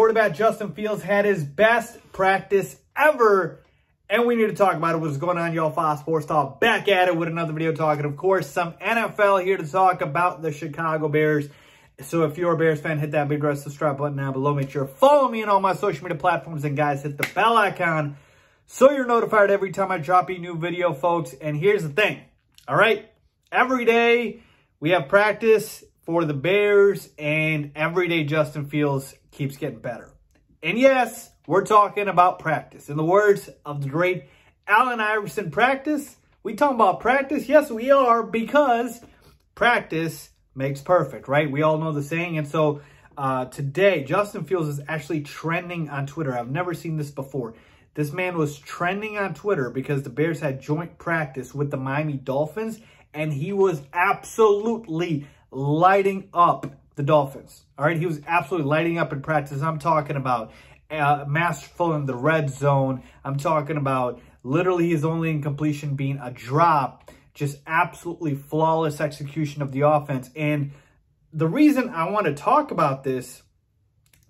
quarterback Justin Fields had his best practice ever. And we need to talk about it. What's going on, y'all? Faiz Sports Talk back at it with another video talking, of course, some NFL here to talk about the Chicago Bears. So if you're a Bears fan, hit that big red subscribe button down below. Make sure to follow me on all my social media platforms. And guys, hit the bell icon so you're notified every time I drop a new video, folks. And here's the thing, all right? Every day we have practice for the Bears, and every day Justin Fields keeps getting better. And yes, we're talking about practice. In the words of the great Allen Iverson, practice. We talking about practice? Yes, we are, because practice makes perfect, right? We all know the saying. And so uh, today, Justin Fields is actually trending on Twitter. I've never seen this before. This man was trending on Twitter because the Bears had joint practice with the Miami Dolphins, and he was absolutely lighting up the Dolphins. All right, he was absolutely lighting up in practice. I'm talking about uh, masterful in the red zone. I'm talking about literally his only incompletion being a drop. Just absolutely flawless execution of the offense. And the reason I want to talk about this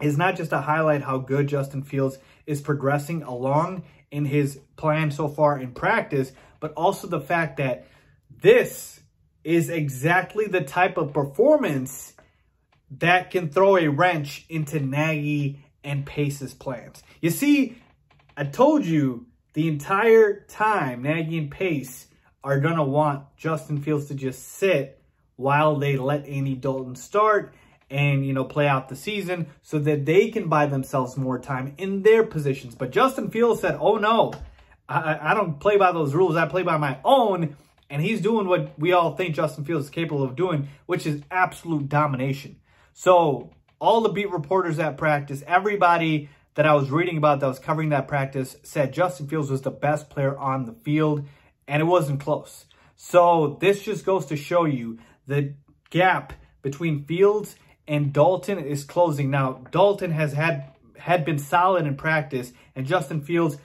is not just to highlight how good Justin Fields is progressing along in his plan so far in practice, but also the fact that this is exactly the type of performance that can throw a wrench into Nagy and Pace's plans. You see, I told you the entire time Nagy and Pace are going to want Justin Fields to just sit while they let Andy Dalton start and, you know, play out the season so that they can buy themselves more time in their positions. But Justin Fields said, oh, no, I, I don't play by those rules. I play by my own. And he's doing what we all think Justin Fields is capable of doing, which is absolute domination. So all the beat reporters at practice, everybody that I was reading about that was covering that practice said Justin Fields was the best player on the field, and it wasn't close. So this just goes to show you the gap between Fields and Dalton is closing. Now, Dalton has had had been solid in practice, and Justin Fields,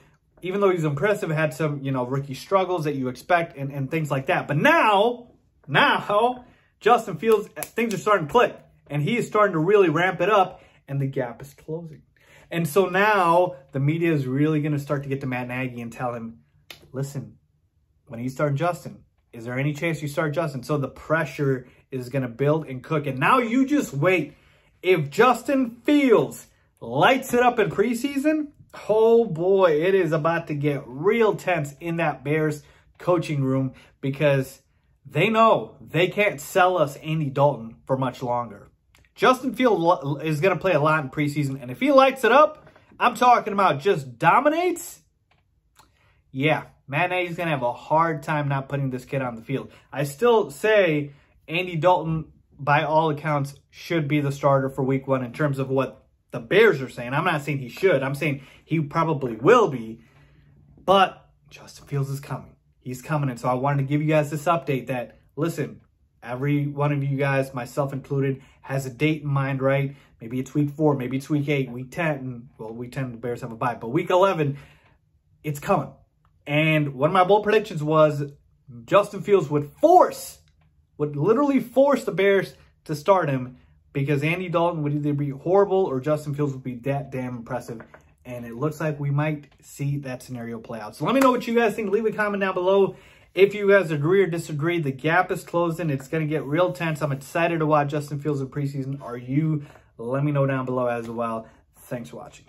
even though he's impressive, had some, you know, rookie struggles that you expect and, and things like that. But now, now, Justin Fields, things are starting to click, and he is starting to really ramp it up, and the gap is closing. And so now the media is really going to start to get to Matt Nagy and tell him, listen, when you start Justin, is there any chance you start Justin? So the pressure is going to build and cook. And now you just wait. If Justin Fields lights it up in preseason, oh boy, it is about to get real tense in that Bears coaching room because they know they can't sell us Andy Dalton for much longer. Justin Field is going to play a lot in preseason, and if he lights it up, I'm talking about just dominates. Yeah, Matt Nagy's going to have a hard time not putting this kid on the field. I still say Andy Dalton, by all accounts, should be the starter for week one in terms of what the Bears are saying. I'm not saying he should. I'm saying he probably will be. But Justin Fields is coming. He's coming. And so I wanted to give you guys this update that, listen, every one of you guys, myself included, has a date in mind, right? Maybe it's week four, maybe it's week eight, week 10. Well, week 10, the Bears have a bye. But week 11, it's coming. And one of my bold predictions was Justin Fields would force would literally force the Bears to start him because Andy Dalton would either be horrible or Justin Fields would be that damn impressive. And it looks like we might see that scenario play out. So let me know what you guys think. Leave a comment down below. If you guys agree or disagree, the gap is closing. It's going to get real tense. I'm excited to watch Justin Fields in preseason. Are you? Let me know down below as well. Thanks for watching.